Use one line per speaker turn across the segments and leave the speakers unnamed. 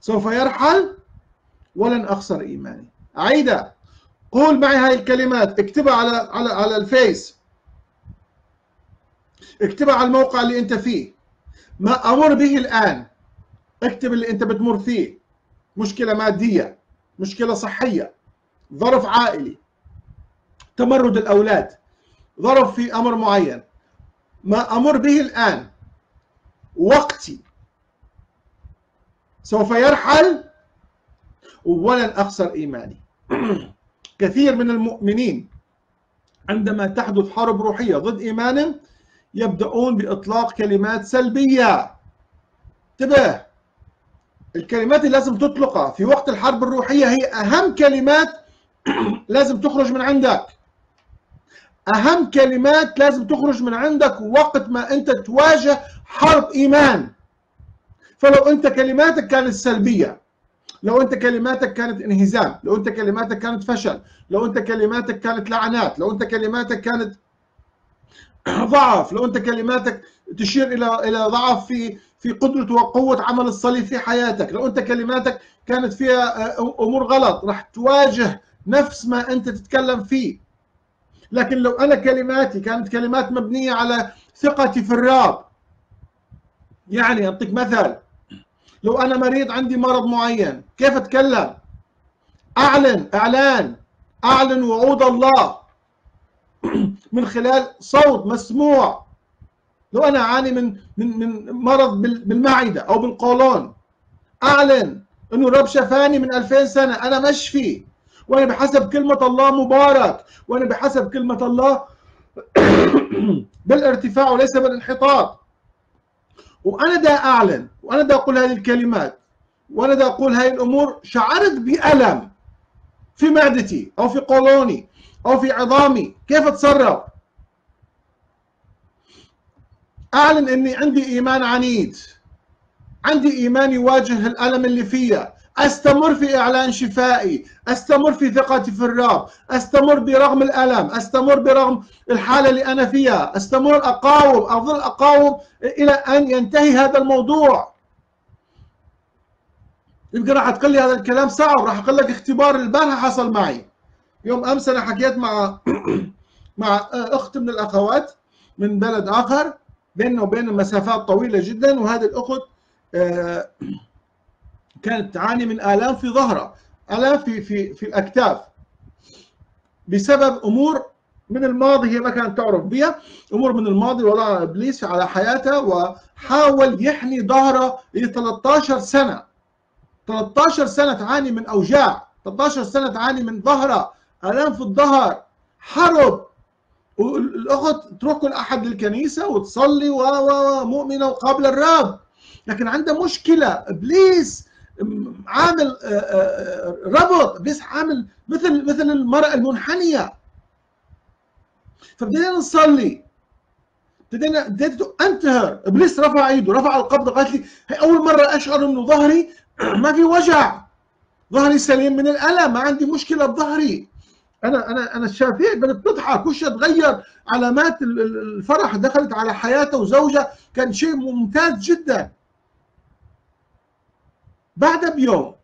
سوف يرحل ولن أخسر إيماني. أعيدها قول معي هاي الكلمات. اكتبها على على على الفيس. اكتبها على الموقع اللي أنت فيه. ما أمر به الآن. اكتب اللي أنت بتمر فيه. مشكلة مادية مشكلة صحية ظرف عائلي تمرد الأولاد ظرف في أمر معين. ما أمر به الآن. وقتي. سوف يرحل ولن أخسر إيماني. كثير من المؤمنين عندما تحدث حرب روحية ضد ايمانهم يبدأون بإطلاق كلمات سلبية. انتبه الكلمات اللي لازم تطلقها في وقت الحرب الروحية هي أهم كلمات لازم تخرج من عندك. أهم كلمات لازم تخرج من عندك وقت ما أنت تواجه حرب إيمان. فلو أنت كلماتك كانت سلبية لو أنت كلماتك كانت انهزام لو أنت كلماتك كانت فشل لو أنت كلماتك كانت لعنات لو أنت كلماتك كانت ضعف لو انت كلماتك تشير إلى إلى ضعف في في قدرة وقوة عمل الصليب في حياتك لو انت كلماتك كانت فيها أمور غلط راح تواجه نفس ما انت تتكلم فيه. لكن لو أنا كلماتي كانت كلمات مبنية على ثقتي في الرب يعني أعطيك مثل لو أنا مريض عندي مرض معين كيف أتكلم؟ أعلن إعلان أعلن وعود الله. من خلال صوت مسموع. لو أنا أعاني من من من مرض بالمعدة أو بالقولون أعلن إنه الرب شفاني من 2000 سنة أنا مشفي. وأنا بحسب كلمة الله مبارك. وأنا بحسب كلمة الله بالارتفاع وليس بالانحطاط. وأنا دا أعلن وأنا دا أقول هذه الكلمات وأنا دا أقول هذه الأمور شعرت بألم في معدتي أو في قولوني أو في عظامي. كيف أتصرف؟ أعلن إني عندي إيمان عنيد عندي إيمان يواجه الألم اللي فيها أستمر في إعلان شفائي أستمر في ثقتي في الرب أستمر برغم الألم أستمر برغم الحالة اللي أنا فيها أستمر أقاوم أظل أقاوم إلى أن ينتهي هذا الموضوع. يمكن راح تقول لي هذا الكلام صعب راح أقول لك اختبار البارحه حصل معي. يوم أمس أنا حكيت مع مع أخت من الأخوات من بلد آخر بيننا وبين مسافات طويلة جدا وهذه الأخت كانت تعاني من آلام في ظهرها آلام في في في الأكتاف. بسبب أمور من الماضي هي ما كانت تعرف بها أمور من الماضي وضعها إبليس على حياتها وحاول يحني ظهرها ل 13 سنة. 13 سنة تعاني من أوجاع 13 سنة تعاني من ظهرها آلام في الظهر حرب. والأخت تروح كل أحد للكنيسة وتصلي ومؤمنه وقابلة الرب. لكن عندها مشكلة إبليس عامل ربط ابليس عامل مثل مثل المرأة المنحنية. فبدينا نصلي. بدينا بديت انتهر إبليس رفع ايده رفع القبضه قالت لي هي أول مرة أشعر إنه ظهري ما في وجع. ظهري سليم من الألم ما عندي مشكلة بظهري أنا أنا أنا شافيت بدأت تضحك وشها تغير. علامات الفرح دخلت على حياتها وزوجها. كان شيء ممتاز جدا. بعدها بيوم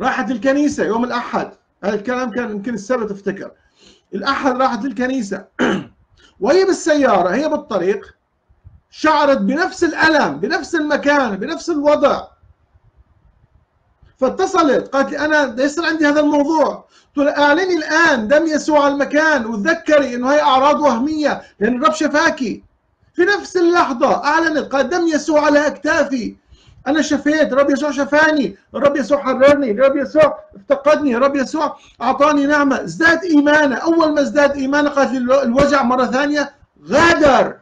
راحت الكنيسة يوم الأحد. هذا الكلام كان يمكن السبت افتكر الأحد راحت للكنيسة. وهي بالسيارة هي بالطريق شعرت بنفس الألم بنفس المكان بنفس الوضع. فاتصلت قالت لي أنا يصير عندي هذا الموضوع. قلت لها أعلني الآن دم يسوع على المكان وتذكري إنه هي أعراض وهمية لأن الرب شفاكي في نفس اللحظة أعلنت قالت دم يسوع على أكتافي. أنا شفيت الرب يسوع شفاني الرب يسوع حررني الرب يسوع افتقدني الرب يسوع أعطاني نعمة. ازداد إيمانه أول ما ازداد إيمانه قالت الوجع مرة ثانية غادر.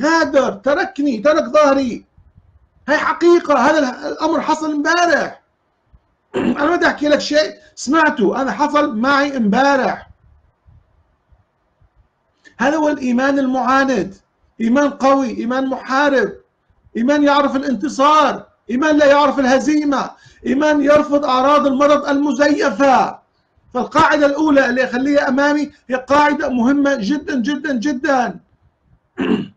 غادر. تركني ترك ظهري. هي حقيقة هذا الأمر حصل امبارح. ما بدي أحكي لك شيء. سمعته هذا حصل معي امبارح. هذا هو الإيمان المعاند. إيمان قوي إيمان محارب. إيمان يعرف الانتصار إيمان لا يعرف الهزيمة إيمان يرفض أعراض المرض المزيفة. فالقاعدة الأولى اللي أخليها أمامي هي قاعدة مهمة جدا جدا جدا.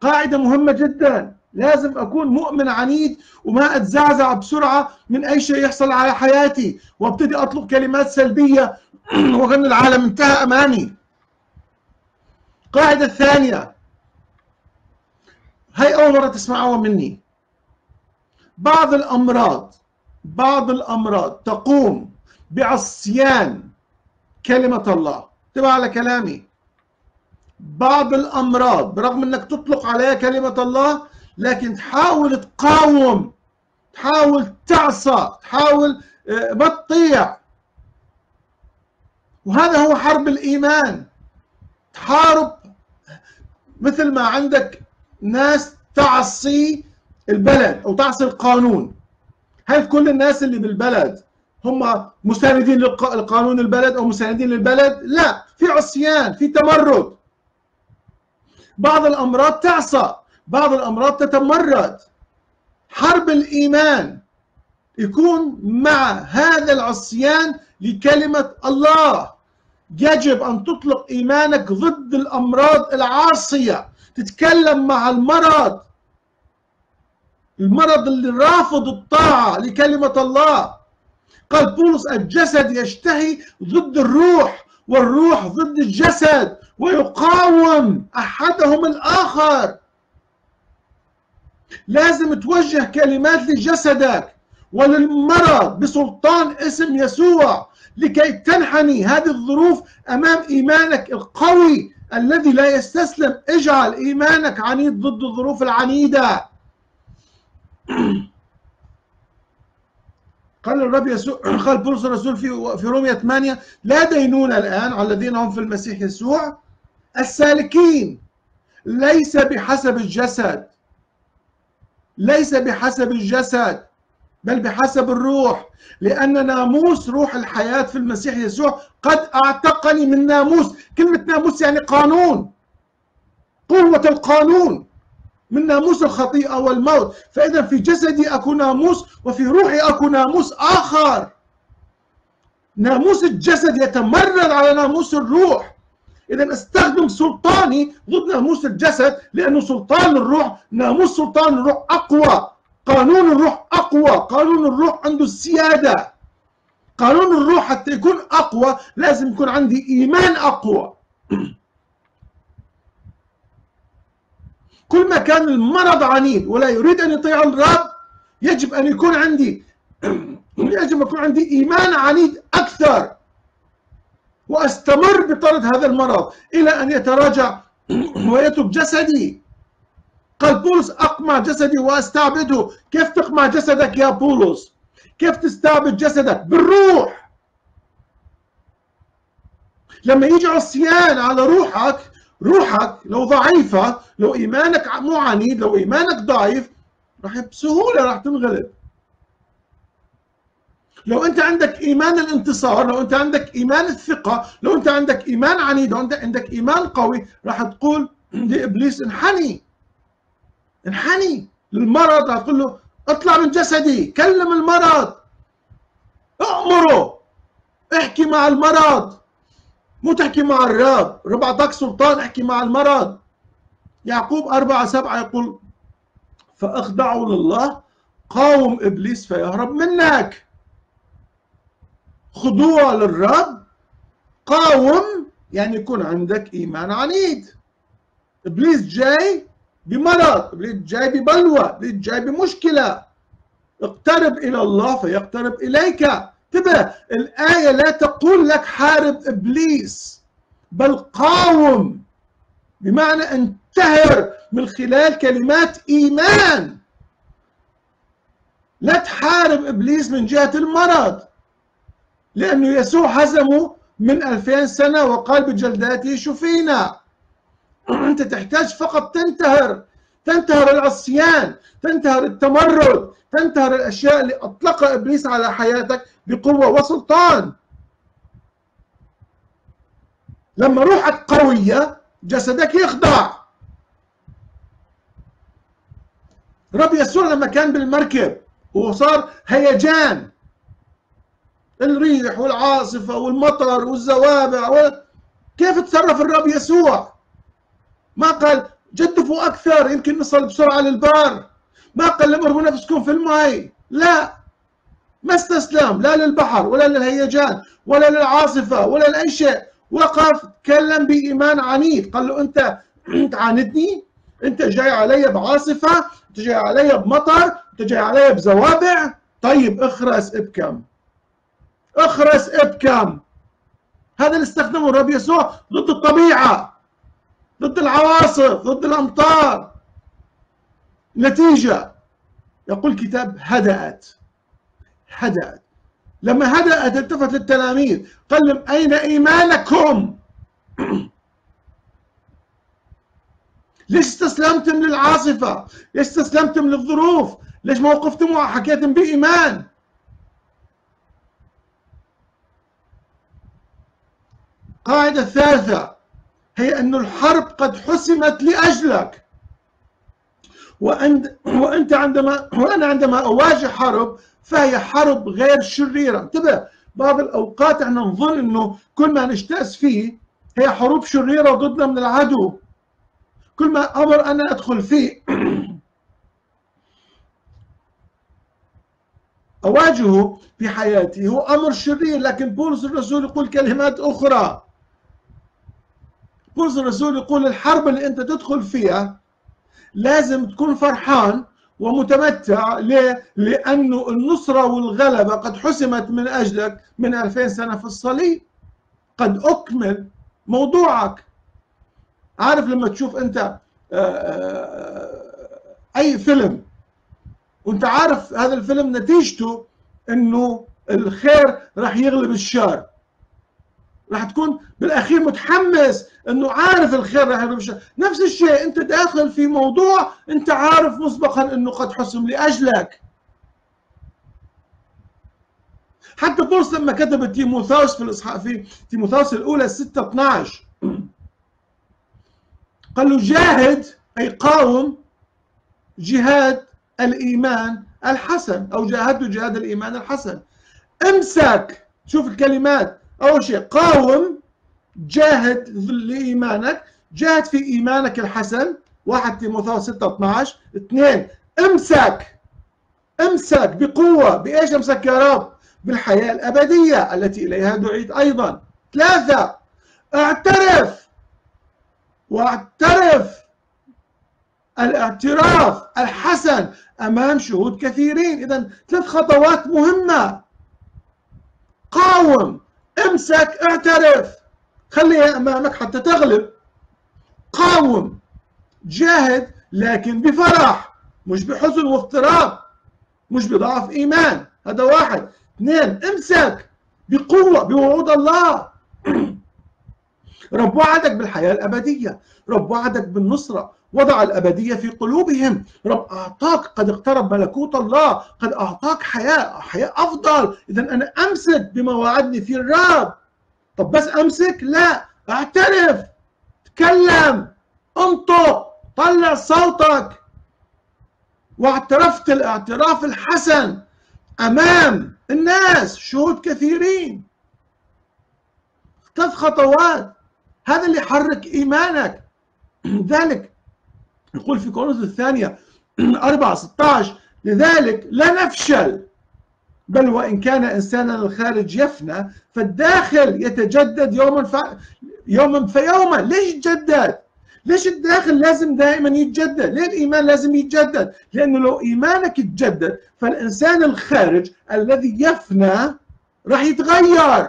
قاعدة مهمة جدا. لازم أكون مؤمن عنيد وما أتزعزع بسرعة من أي شيء يحصل على حياتي وأبتدي أطلق كلمات سلبية وغن العالم انتهى أمامي. القاعدة الثانية هاي أول مرة تسمعوها مني. بعض الأمراض بعض الأمراض تقوم بعصيان كلمة الله. تبع على كلامي. بعض الأمراض برغم أنك تطلق عليها كلمة الله لكن تحاول تقاوم تحاول تعصى تحاول آه، ما تطيع. وهذا هو حرب الإيمان. تحارب مثل ما عندك ناس تعصي البلد أو تعصي القانون. هل كل الناس اللي بالبلد هم مساندين لقانون البلد أو مساندين للبلد؟ لا في عصيان في تمرد. بعض الأمراض تعصى بعض الأمراض تتمرد. حرب الإيمان يكون مع هذا العصيان لكلمة الله. يجب أن تطلق إيمانك ضد الأمراض العاصية. تتكلم مع المرض. المرض اللي رافض الطاعة لكلمة الله. قال بولس الجسد يشتهي ضد الروح والروح ضد الجسد ويقاوم أحدهم الآخر. لازم توجه كلمات لجسدك وللمرض بسلطان اسم يسوع لكي تنحني هذه الظروف أمام إيمانك القوي الذي لا يستسلم اجعل إيمانك عنيد ضد الظروف العنيدة. قال الرب يسوع قال بولس الرسول في في رومية 8 لا دينون الآن على الذين هم في المسيح يسوع السالكين. ليس بحسب الجسد. ليس بحسب الجسد. بل بحسب الروح لأن ناموس روح الحياة في المسيح يسوع قد أعتقني من ناموس. كلمة ناموس يعني قانون قوة القانون من ناموس الخطيئة والموت. فإذا في جسدي أكو ناموس وفي روحي أكو ناموس آخر. ناموس الجسد يتمرد على ناموس الروح. إذا أستخدم سلطاني ضد ناموس الجسد لأنه سلطان الروح ناموس سلطان الروح أقوى. قانون الروح أقوى. قانون الروح عنده السيادة قانون الروح حتى يكون أقوى لازم يكون عندي إيمان أقوى. كل ما كان المرض عنيد ولا يريد أن يطيع الرب يجب أن يكون عندي يجب أن يكون عندي إيمان عنيد أكثر. وأستمر بطرد هذا المرض إلى أن يتراجع ويترك جسدي. قال بولس أقمع جسدي وأستعبده. كيف تقمع جسدك يا بولس؟ كيف تستعبد جسدك؟ بالروح. لما يجي عصيان على روحك روحك لو ضعيفة لو إيمانك مو عنيد لو إيمانك ضعيف راح بسهولة راح تنغلب. لو أنت عندك إيمان الانتصار لو أنت عندك إيمان الثقة لو أنت عندك إيمان عنيد لو أنت عندك إيمان قوي راح تقول لإبليس انحني. انحني للمرض. راح تقول له اطلع من جسدي كلم المرض. امره احكي مع المرض. مو تحكي مع الرب. رب اعطاك سلطان احكي مع المرض. يعقوب أربعة سبعة يقول فأخضعوا لله قاوم إبليس فيهرب منك. خضوع للرب. قاوم يعني يكون عندك إيمان عنيد. إبليس جاي بمرض ابليس جاي ببلوى ابليس جاي بمشكله اقترب إلى الله فيقترب إليك. انتبه الآية لا تقول لك حارب إبليس بل قاوم. بمعنى انتهر من خلال كلمات إيمان. لا تحارب إبليس من جهة المرض لأنه يسوع هزمه من ألفين سنة وقال بجلداته شفينا. أنت تحتاج فقط تنتهر. تنتهر العصيان تنتهر التمرد تنتهر الأشياء اللي أطلقها إبليس على حياتك بقوة وسلطان. لما روحك قوية جسدك يخضع. رب يسوع لما كان بالمركب وصار هيجان. الريح والعاصفة والمطر والزوابع و... كيف تصرف الرب يسوع؟ ما قال جدفوا أكثر يمكن نصل بسرعة للبار. ما قال لهم ارموا نفسكم في الماء. لا. ما استسلم. لا للبحر ولا للهيجان ولا للعاصفة ولا لأي شيء. وقف تكلم بإيمان عنيف. قال له أنت تعاندني؟ أنت جاي علي بعاصفة أنت جاي علي بمطر أنت جاي علي بزوابع. طيب اخرس ابكم. اخرس ابكم. هذا اللي استخدمه الرب يسوع ضد الطبيعة. ضد العواصف ضد الأمطار. نتيجة. يقول الكتاب هدأت. هدأت. لما هدأت التفت للتلاميذ. قال لهم أين إيمانكم؟ ليش استسلمتم للعاصفة؟ ليش استسلمتم للظروف؟ ليش ما وقفتم وحكيتم بإيمان؟ قاعدة الثالثة هي أن الحرب قد حسمت لأجلك. وأنت, وأنت عندما وأنا عندما أواجه حرب فهي حرب غير شريرة. انتبه بعض الأوقات إحنا نظن أنه كل ما نشتأس فيه هي حروب شريرة ضدنا من العدو. كل ما أمر أنا أدخل فيه أواجهه في حياتي. هو أمر شرير لكن بولس الرسول يقول كلمات أخرى. بولس الرسول يقول الحرب اللي أنت تدخل فيها لازم تكون فرحان ومتمتع ليه؟ لأنه النصرة والغلبة قد حسمت من أجلك من 2000 سنة في الصليب قد أكمل موضوعك عارف لما تشوف أنت آه، آه، أي فيلم وأنت عارف هذا الفيلم نتيجته أنه الخير راح يغلب الشر راح تكون بالأخير متحمس إنه عارف الخير راح يغلب نفس الشيء أنت داخل في موضوع أنت عارف مسبقا إنه قد حسم لأجلك. حتى بولس لما كتب تيموثاوس في الاصحاح في تيموثاوس الأولى 6 12 قال له جاهد أي قاوم جهاد الإيمان الحسن أو جاهدوا جهاد الإيمان الحسن. امسك شوف الكلمات. أول شيء قاوم جاهد لإيمانك جاهد في إيمانك الحسن واحد تيموثاوس 6 12 اثنين امسك امسك بقوة بإيش امسك يا رب؟ بالحياة الأبدية التي إليها دعيت أيضا. ثلاثة اعترف واعترف. الاعتراف الحسن أمام شهود كثيرين. إذا ثلاث خطوات مهمة. قاوم امسك اعترف. خليها أمامك حتى تغلب. قاوم. جاهد لكن بفرح. مش بحزن واضطراب. مش بضعف إيمان. هذا واحد. اثنين امسك بقوة بوعود الله. رب وعدك بالحياة الأبدية. رب وعدك بالنصرة. وضع الأبدية في قلوبهم. رب أعطاك. قد اقترب ملكوت الله. قد أعطاك حياة. حياة أفضل. إذا أنا أمسك بما وعدني في الرب. طب بس أمسك؟ لا. اعترف. تكلم. انطق. طلع صوتك. واعترفت الاعتراف الحسن أمام الناس. شهود كثيرين. ثلاث خطوات. هذا اللي يحرك إيمانك. ذلك يقول في كورنثوس الثانية 4 16 لذلك لا نفشل. بل وإن كان إنسانا الخارج يفنى فالداخل يتجدد يوما ف... يوما فيوما ليش يتجدد؟ ليش الداخل لازم دائما يتجدد؟ ليه الإيمان لازم يتجدد؟ لأنه لو إيمانك يتجدد فالإنسان الخارج الذي يفنى راح يتغير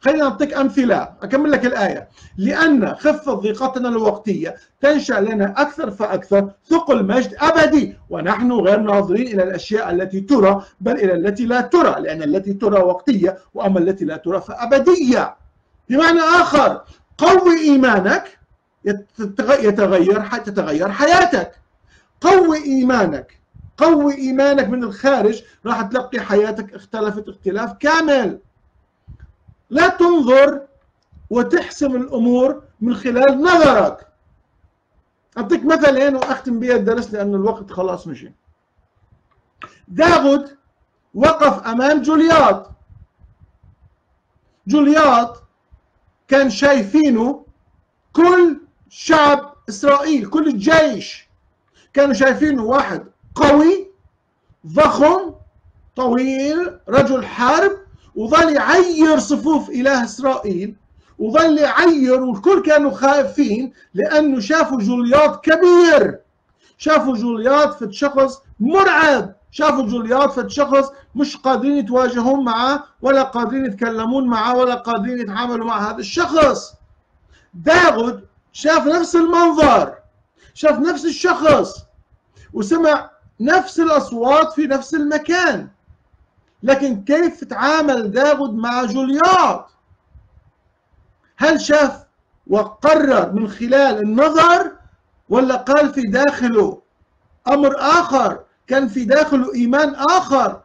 خلينا نعطيك أمثلة أكمل لك الآية. لأن خفة ضيقتنا الوقتية تنشأ لنا أكثر فأكثر ثقل مجد أبدي ونحن غير ناظرين إلى الأشياء التي ترى بل إلى التي لا ترى لأن التي ترى وقتية وأما التي لا ترى فأبدية. بمعنى آخر قوي إيمانك يتغير تتغير حياتك. قوي إيمانك قوي إيمانك من الخارج راح تلقي حياتك اختلفت اختلاف كامل. لا تنظر وتحسم الأمور من خلال نظرك. أعطيك مثلين وأختم بها الدرس لأن الوقت خلاص مشي. داود وقف أمام جولياط. جولياط كان شايفينه كل شعب إسرائيل كل الجيش. كانوا شايفينه واحد قوي ضخم طويل رجل حرب. وظل يعير صفوف إله إسرائيل وظل يعير والكل كانوا خايفين لأنه شافوا جولياط كبير. شافوا جولياط في شخص مرعب. شافوا جولياط في شخص مش قادرين يتواجهون معه ولا قادرين يتكلمون معه ولا قادرين يتعاملوا مع هذا الشخص. داود شاف نفس المنظر شاف نفس الشخص وسمع نفس الأصوات في نفس المكان. لكن كيف تعامل داود مع جولياط؟ هل شاف وقرر من خلال النظر ولا قال في داخله أمر آخر؟ كان في داخله إيمان آخر.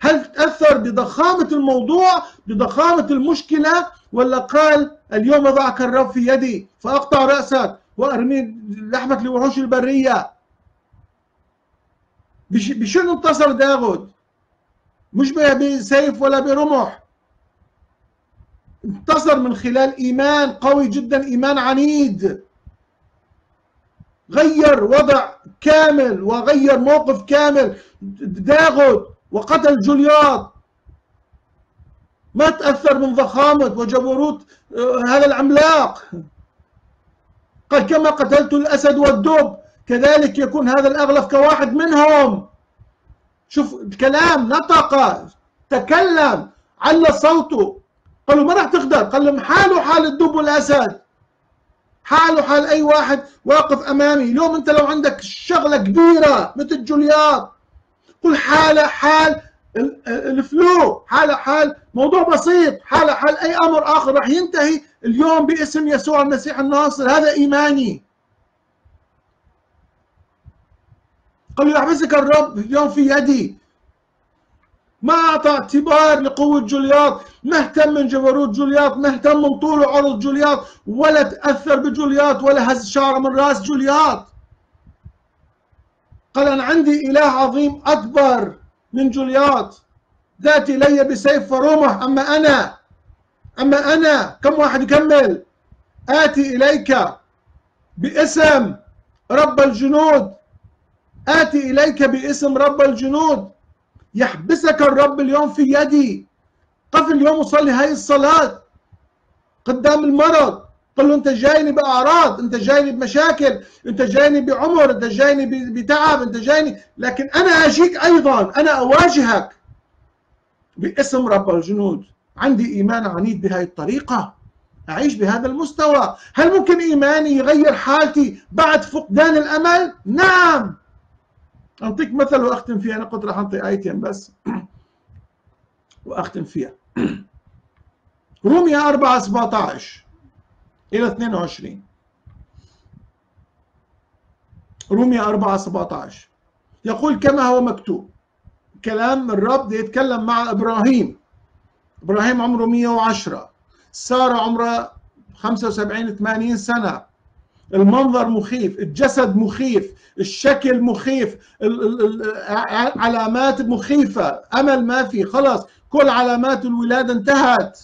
هل تأثر بضخامة الموضوع بضخامة المشكلة ولا قال اليوم أضعك الرب في يدي فأقطع رأسك وأرمي لحمك لوحوش البرية؟ بشنو انتصر داود؟ مش بسيف ولا برمح. انتصر من خلال إيمان قوي جدا إيمان عنيد. غير وضع كامل وغير موقف كامل. داغد وقتل جولياط. ما تأثر من ضخامة وجبروت آه، هذا العملاق. قال كما قتلت الأسد والدب كذلك يكون هذا الأغلف كواحد منهم. شوف الكلام نطق تكلم على صوته. قالوا ما راح تقدر. قال لهم حاله حال الدب والأسد. حاله حال أي واحد واقف أمامي. اليوم أنت لو عندك شغلة كبيرة مثل جولياط قل حالة حال الفلو. حالة حال موضوع بسيط. حالة حال أي أمر آخر راح ينتهي اليوم باسم يسوع المسيح الناصر. هذا إيماني. قال يحبسك الرب اليوم في يدي. ما أعطى اعتبار لقوة جولياط ما اهتم من جبروت جولياط ما اهتم من طول وعرض جولياط ولا تأثر بجولياط ولا هز شعره من رأس جولياط. قال أنا عندي إله عظيم أكبر من جولياط ذاتي لي بسيف ورمح أما أنا أما أنا كم واحد يكمل؟ آتي إليك باسم رب الجنود. آتي إليك باسم رب الجنود. يحبسك الرب اليوم في يدي. قف اليوم وصلي هاي الصلاة. قدام المرض. قل له أنت جايني بأعراض أنت جايني بمشاكل أنت جايني بعمر أنت جايني بتعب أنت جايني لكن أنا أجيك أيضا أنا أواجهك. باسم رب الجنود. عندي إيمان عنيد بهذه الطريقة. أعيش بهذا المستوى. هل ممكن إيماني يغير حالتي بعد فقدان الأمل؟ نعم. أعطيك مثل وأختم فيها أنا قلت راح أعطي آيتين بس. وأختم فيها. روميا 4 17 إلى 22 روميا 4 17 يقول كما هو مكتوب. كلام الرب يتكلم مع إبراهيم. إبراهيم عمره 110 سارة عمرها 75 80 سنة. المنظر مخيف الجسد مخيف الشكل مخيف علامات مخيفة أمل ما في خلاص كل علامات الولادة انتهت.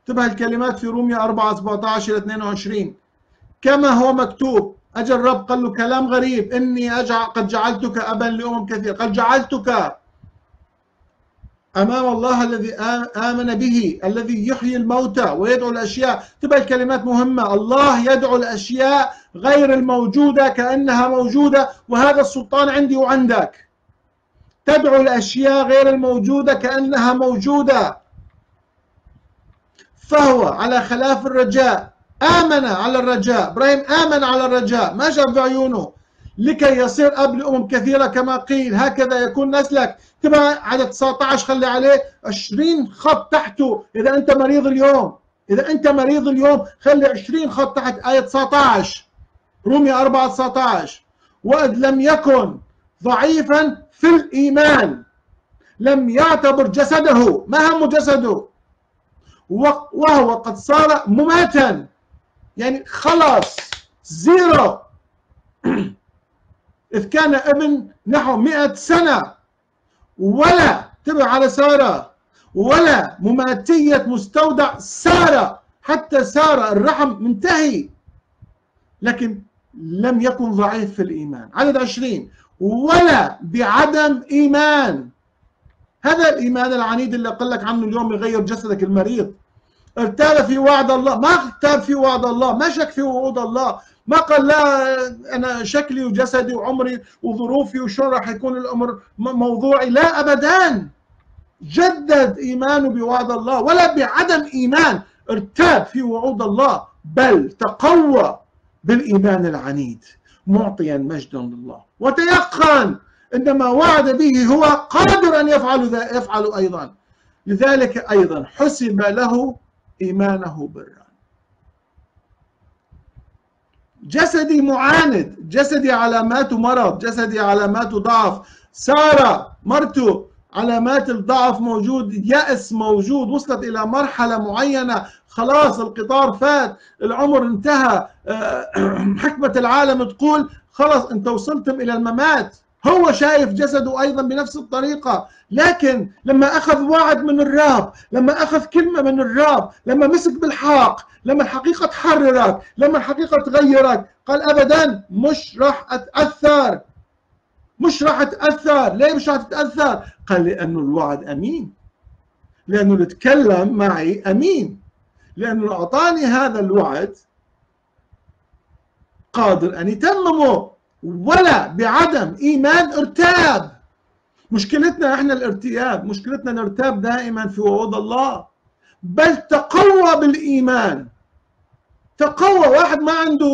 انتبه الكلمات في روميا 4 17 إلى 22 كما هو مكتوب أجل الرب قال له كلام غريب إني أجع قد جعلتك أبا لأمم كثير قد جعلتك أمام الله الذي آمن به الذي يحيي الموتى ويدعو الأشياء. تبقى الكلمات مهمة. الله يدعو الأشياء غير الموجودة كأنها موجودة وهذا السلطان عندي وعندك. تدعو الأشياء غير الموجودة كأنها موجودة. فهو على خلاف الرجاء. آمن على الرجاء. إبراهيم آمن على الرجاء. ما شاف بعيونه؟ لكي يصير أب لأمم كثيرة كما قيل هكذا يكون نسلك. تبع عدد 19 خلي عليه 20 خط تحته. إذا أنت مريض اليوم إذا أنت مريض اليوم خلي 20 خط تحت آية 19 رومية 4 19 وإذ لم يكن ضعيفا في الإيمان لم يعتبر جسده. ما هم جسده؟ وهو قد صار مماتا. يعني خلاص زيرو. إذ كان ابن نحو مئة سنة ولا تبع على سارة ولا مماتية مستودع سارة حتى سارة الرحم منتهي. لكن لم يكن ضعيف في الإيمان. عدد عشرين. ولا بعدم إيمان. هذا الإيمان العنيد اللي قال لك عنه اليوم يغير جسدك المريض. ارتاب في وعد الله. ما ارتاب في وعد الله. ما شك في وعود الله. ما قال لا أنا شكلي وجسدي وعمري وظروفي وشو راح يكون الأمر موضوعي. لا ابدا. جدد إيمانه بوعد الله ولا بعدم إيمان. ارتاب في وعود الله بل تقوى بالإيمان العنيد. معطيا مجدا لله. وتيقن ان ما وعد به هو قادر أن يفعل يفعل أيضا. لذلك أيضا حسب له إيمانه برا جسدي معاند. جسدي علاماته مرض. جسدي علاماته ضعف. سارة مرته علامات الضعف موجود. يأس موجود. وصلت إلى مرحلة معينة. خلاص القطار فات. العمر انتهى. آه، حكمة العالم تقول خلاص أنت وصلتم إلى الممات. هو شايف جسده أيضا بنفس الطريقة. لكن لما أخذ وعد من الرب لما أخذ كلمة من الرب لما مسك بالحق لما الحقيقة تحررك لما الحقيقة تغيرك قال أبدا مش راح أتأثر. مش راح أتأثر. ليه مش راح تتأثر؟ قال لأنه الوعد أمين. لأنه اللي تكلم معي أمين. لأنه أعطاني هذا الوعد قادر أن يتممه. ولا بعدم إيمان ارتاب. مشكلتنا إحنا الارتياب مشكلتنا نرتاب دائما في وعود الله. بل تقوى بالإيمان. تقوى واحد ما عنده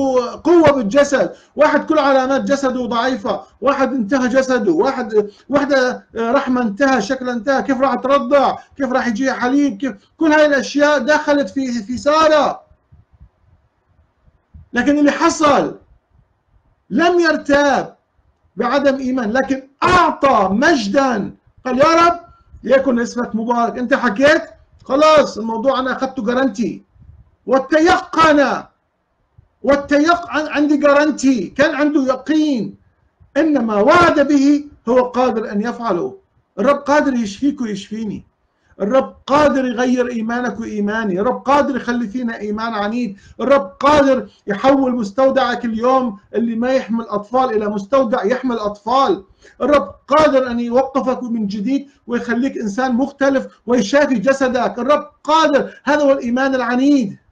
قوة بالجسد واحد كل علامات جسده ضعيفة واحد انتهى جسده واحد واحدة رحمة انتهى شكلها انتهى كيف راح ترضع كيف راح يجي حليب كيف كل هاي الأشياء دخلت في في سارة. لكن اللي حصل لم يرتاب بعدم إيمان لكن أعطى مجدا. قال يا رب ليكن اسمك مبارك. أنت حكيت؟ خلاص الموضوع أنا أخذته جارنتي وتيقن والتيقن عندي جارنتي كان عنده يقين إن ما وعد به هو قادر أن يفعله. الرب قادر يشفيك ويشفيني. الرب قادر يغير إيمانك وإيماني. الرب قادر يخلي فينا إيمان عنيد. الرب قادر يحول مستودعك اليوم اللي ما يحمل أطفال إلى مستودع يحمل أطفال. الرب قادر أن يوقفك من جديد ويخليك إنسان مختلف ويشافي جسدك. الرب قادر. هذا هو الإيمان العنيد.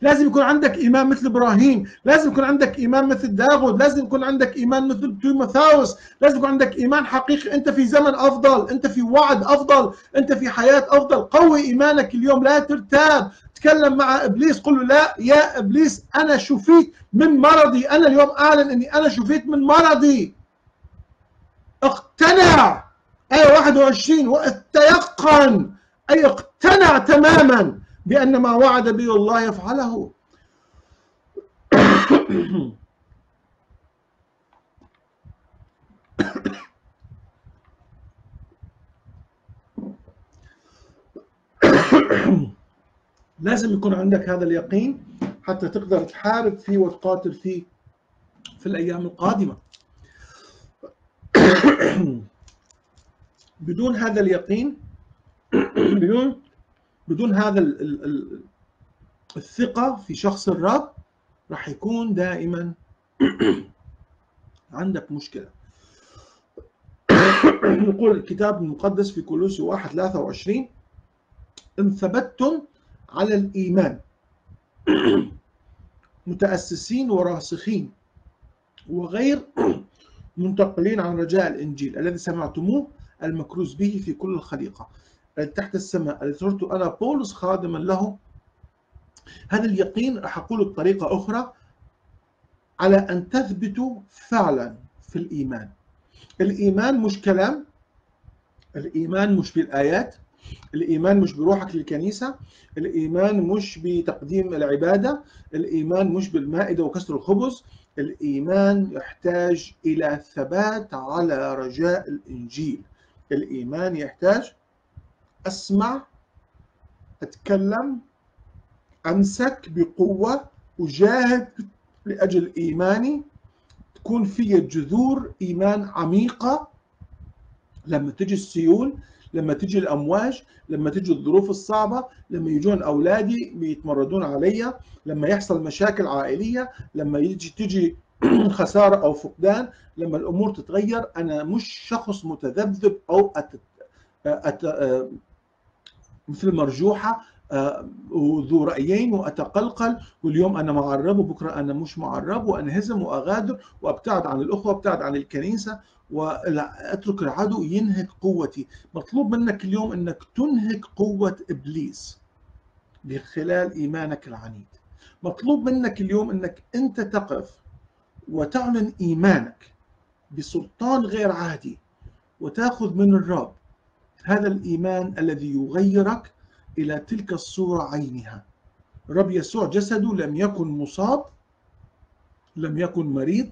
لازم يكون عندك إيمان مثل إبراهيم لازم يكون عندك إيمان مثل داود لازم يكون عندك إيمان مثل تيموثاوس لازم يكون عندك إيمان حقيقي أنت في زمن أفضل أنت في وعد أفضل أنت في حياة أفضل. قوي إيمانك اليوم لا ترتاب. تكلم مع إبليس قل له لا يا إبليس أنا شفيت من مرضي. أنا اليوم أعلن إني أنا شفيت من مرضي. اقتنع. آية 21 وتيقن أي اقتنع تماما. بأن ما وعد به الله يفعله لازم يكون عندك هذا اليقين حتى تقدر تحارب فيه وتقاتل فيه في الأيام القادمة. بدون هذا اليقين بدون بدون هذا الثقة في شخص الرب راح يكون دائما عندك مشكلة. يقول الكتاب المقدس في كولوسي 1 23 إن ثبتتم على الإيمان متأسسين وراسخين وغير منتقلين عن رجاء الإنجيل الذي سمعتموه المكروز به في كل الخليقة. تحت السماء. الذي صرت أنا بولس خادما له. هذا اليقين راح أقوله بطريقة أخرى على أن تثبتوا فعلا في الإيمان. الإيمان مش كلام الإيمان مش بالآيات الإيمان مش بروحك للكنيسة الإيمان مش بتقديم العبادة الإيمان مش بالمائدة وكسر الخبز الإيمان يحتاج إلى ثبات على رجاء الإنجيل. الإيمان يحتاج أسمع أتكلم أمسك بقوة أجاهد لأجل إيماني تكون في جذور إيمان عميقة. لما تجي السيول لما تجي الأمواج لما تجي الظروف الصعبة لما يجون أولادي بيتمردون علي لما يحصل مشاكل عائلية لما يجي تجي خسارة أو فقدان لما الأمور تتغير أنا مش شخص متذبذب أو أت... أت... مثل مرجوحة وذو رأيين وأتقلقل واليوم أنا مع الرب وبكرة أنا مش مع الرب وأنهزم وأغادر وأبتعد عن الأخوة وابتعد عن الكنيسة واترك العدو ينهك قوتي. مطلوب منك اليوم إنك تنهك قوة إبليس من خلال إيمانك العنيد. مطلوب منك اليوم إنك أنت تقف وتعلن إيمانك بسلطان غير عادي وتأخذ من الرب. هذا الإيمان الذي يغيرك إلى تلك الصورة عينها. رب يسوع جسده لم يكن مصاب لم يكن مريض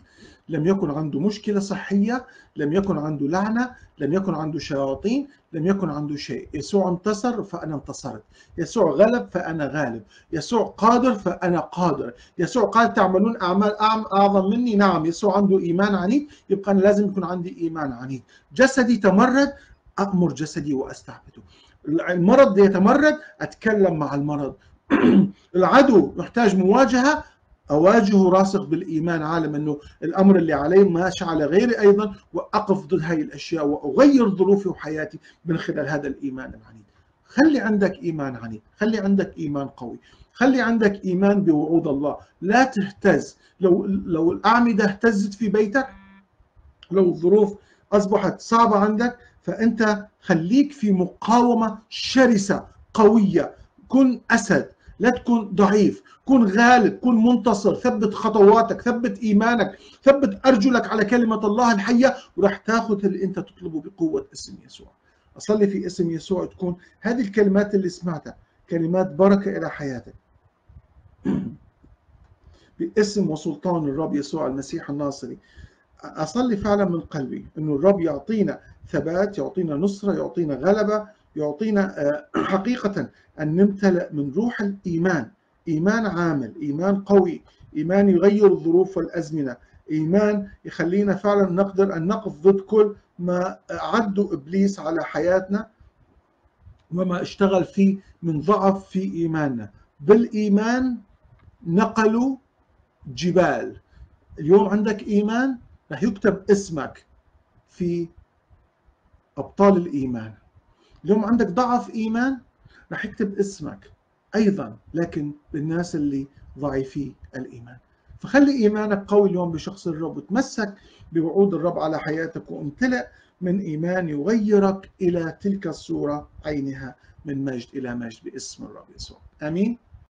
لم يكن عنده مشكلة صحية لم يكن عنده لعنة لم يكن عنده شياطين لم يكن عنده شيء. يسوع انتصر فأنا انتصرت. يسوع غلب فأنا غالب. يسوع قادر فأنا قادر. يسوع قال تعملون أعمال أعظم مني؟ نعم. يسوع عنده إيمان عنيد. يبقى أنا لازم يكون عندي إيمان عنيد. جسدي تمرد أمر جسدي واستعبده المرض يتمرد أتكلم مع المرض. العدو محتاج مواجهة أواجهه راسخ بالإيمان عالم أنه الأمر اللي علي ماشي على غيري أيضا وأقف ضد هاي الأشياء وأغير ظروفي وحياتي من خلال هذا الإيمان العنيد. خلي عندك إيمان عنيد، خلي عندك إيمان قوي، خلي عندك إيمان بوعود الله، لا تهتز، لو لو الأعمدة اهتزت في بيتك لو الظروف أصبحت صعبة عندك فأنت خليك في مقاومة شرسة قوية، كن أسد، لا تكون ضعيف. كن غالب كن منتصر. ثبت خطواتك ثبت إيمانك ثبت أرجلك على كلمة الله الحية وراح تاخذ اللي أنت تطلبه بقوة اسم يسوع. أصلي في اسم يسوع تكون هذه الكلمات اللي سمعتها كلمات بركة إلى حياتك. باسم وسلطان الرب يسوع المسيح الناصري. أصلي فعلا من قلبي إنه الرب يعطينا ثبات يعطينا نصرة يعطينا غلبة يعطينا حقيقة أن نمتلئ من روح الإيمان. إيمان عامل إيمان قوي إيمان يغير الظروف والأزمنة إيمان يخلينا فعلا نقدر أن نقف ضد كل ما عده إبليس على حياتنا وما اشتغل فيه من ضعف في إيماننا. بالإيمان نقلوا جبال. اليوم عندك إيمان رح يكتب اسمك في أبطال الإيمان. اليوم عندك ضعف إيمان رح يكتب اسمك أيضا لكن للناس اللي ضعيفي الإيمان. فخلي إيمانك قوي اليوم بشخص الرب وتمسك بوعود الرب على حياتك وامتلئ من إيمان يغيرك إلى تلك الصورة عينها من مجد إلى مجد باسم الرب يسوع. آمين؟